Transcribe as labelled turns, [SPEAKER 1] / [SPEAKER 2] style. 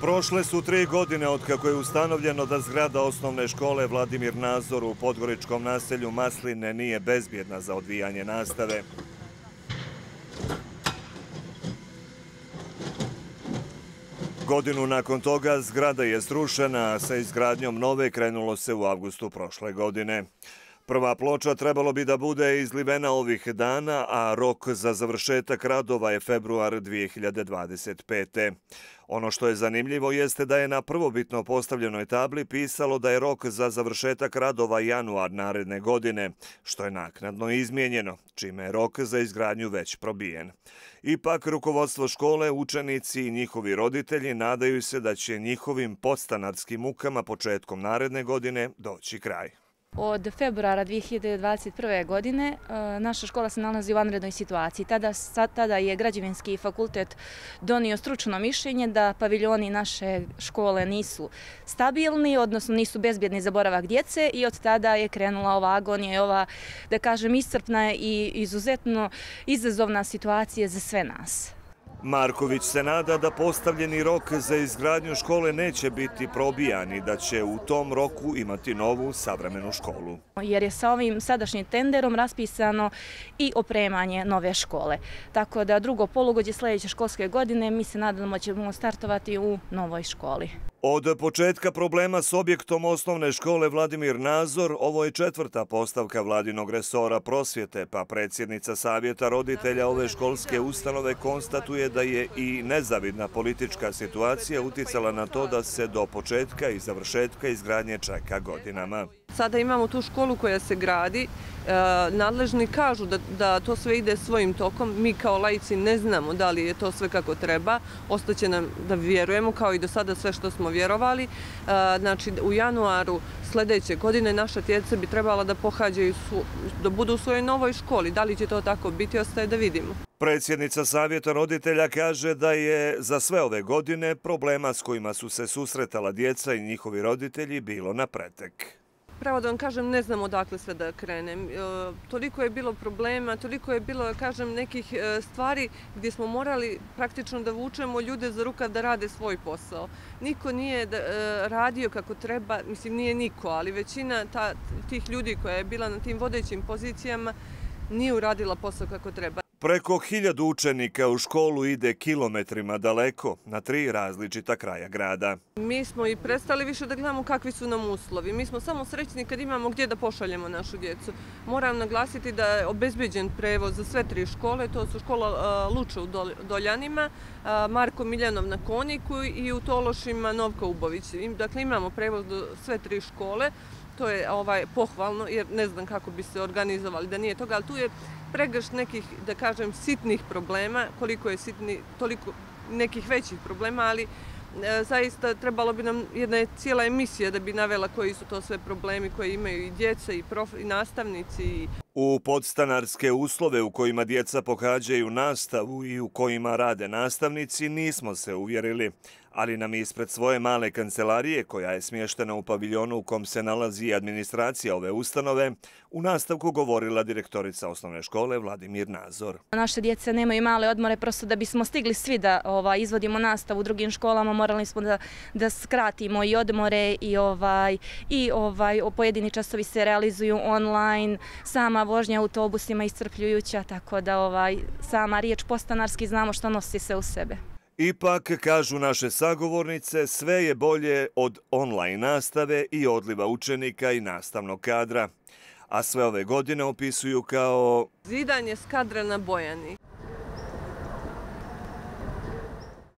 [SPEAKER 1] Prošle su tri godine od kako je ustanovljeno da zgrada osnovne škole Vladimir Nazor u podgoričkom naselju Masline nije bezbjedna za odvijanje nastave. Godinu nakon toga zgrada je srušena, a sa izgradnjom nove krenulo se u avgustu prošle godine. Prva ploča trebalo bi da bude izlivena ovih dana, a rok za završetak radova je februar 2025. Ono što je zanimljivo jeste da je na prvobitno postavljenoj tabli pisalo da je rok za završetak radova januar naredne godine, što je naknadno izmijenjeno, čime je rok za izgradnju već probijen. Ipak, rukovodstvo škole, učenici i njihovi roditelji nadaju se da će njihovim podstanarskim mukama početkom naredne godine doći kraj.
[SPEAKER 2] Od februara 2021. godine e, naša škola se nalazi u vanrednoj situaciji. Tada je građevinski fakultet donio stručno mišljenje da paviljoni naše škole nisu stabilni, odnosno nisu bezbjedni za boravak djece i od tada je krenula ova agonija i ova, da kažem, iscrpna i izuzetno izazovna situacija za sve nas.
[SPEAKER 1] Marković se nada da postavljeni rok za izgradnju škole neće biti probijan i da će u tom roku imati novu savremenu školu.
[SPEAKER 2] Jer je sa ovim sadašnjim tenderom raspisano i opremanje nove škole. Tako da drugo polugođe sljedeće školske godine mi se nadamo da ćemo startovati u novoj školi.
[SPEAKER 1] Od početka problema s objektom osnovne škole Vladimir Nazor, ovo je četvrta postavka vladinog resora prosvjete, pa predsjednica savjeta roditelja ove školske ustanove konstatuje da je i nezavidna politička situacija uticala na to da se do početka i završetka izgradnje čeka godinama.
[SPEAKER 3] Sada imamo tu školu koja se gradi, e, nadležni kažu da to sve ide svojim tokom, mi kao lajci ne znamo da li je to sve kako treba, ostaće nam da vjerujemo kao i do sada sve što smo vjerovali. E, znači u januaru sljedeće godine naša tjeca bi trebala da pohađaju, da budu u svojoj novoj školi. Da li će to tako biti, ostaje da vidimo.
[SPEAKER 1] Predsjednica savjeta roditelja kaže da je za sve ove godine problema s kojima su se susretala djeca i njihovi roditelji bilo na pretek.
[SPEAKER 3] Pravo da vam kažem, ne znam odakle sve da krenem. E, toliko je bilo problema, toliko je bilo, kažem, nekih e, stvari gdje smo morali praktično da vučemo ljude za rukav da rade svoj posao. Niko nije e, radio kako treba, mislim, nije niko, ali većina tih ljudi koja je bila na tim vodećim pozicijama nije uradila posao kako treba.
[SPEAKER 1] Preko hiljadu učenika u školu ide kilometrima daleko na tri različita kraja grada.
[SPEAKER 3] Mi smo i prestali više da gledamo kakvi su nam uslovi. Mi smo samo srećni kad imamo gdje da pošaljemo našu djecu. Moram naglasiti da je obezbeđen prevoz za sve tri škole. To su škola Luča u Doljanima, Marko Miljanov na Konjiku i u Tološima Novka Ubović. Dakle, imamo prevoz do sve tri škole to je ovaj pohvalno jer ne znam kako bi se organizovali da nije toga, ali tu je pregršt nekih, da kažem, sitnih problema, koliko je sitni, toliko nekih većih problema, ali e, zaista trebalo bi nam jedna cijela emisija da bi navela koji su to sve problemi koje imaju i djeca i, prof, i nastavnici. I...
[SPEAKER 1] U podstanarske uslove u kojima djeca pohađaju nastavu i u kojima rade nastavnici nismo se uvjerili ali nam ispred svoje male kancelarije, koja je smještena u paviljonu u kom se nalazi administracija ove ustanove, u nastavku govorila direktorica osnovne škole Vladimir Nazor.
[SPEAKER 2] Naše djece nemaju male odmore, prosto da bismo stigli svi da ovaj, izvodimo nastavu u drugim školama, morali smo da, da skratimo i odmore i, ovaj, i ovaj, pojedini časovi se realizuju online, sama vožnja autobusima iscrpljujuća, tako da ovaj, sama riječ postanarski znamo što nosi se u sebe.
[SPEAKER 1] Ipak, kažu naše sagovornice, sve je bolje od online nastave i odliva učenika i nastavnog kadra. A sve ove godine opisuju kao...
[SPEAKER 3] Zidanje skadra na Bojani.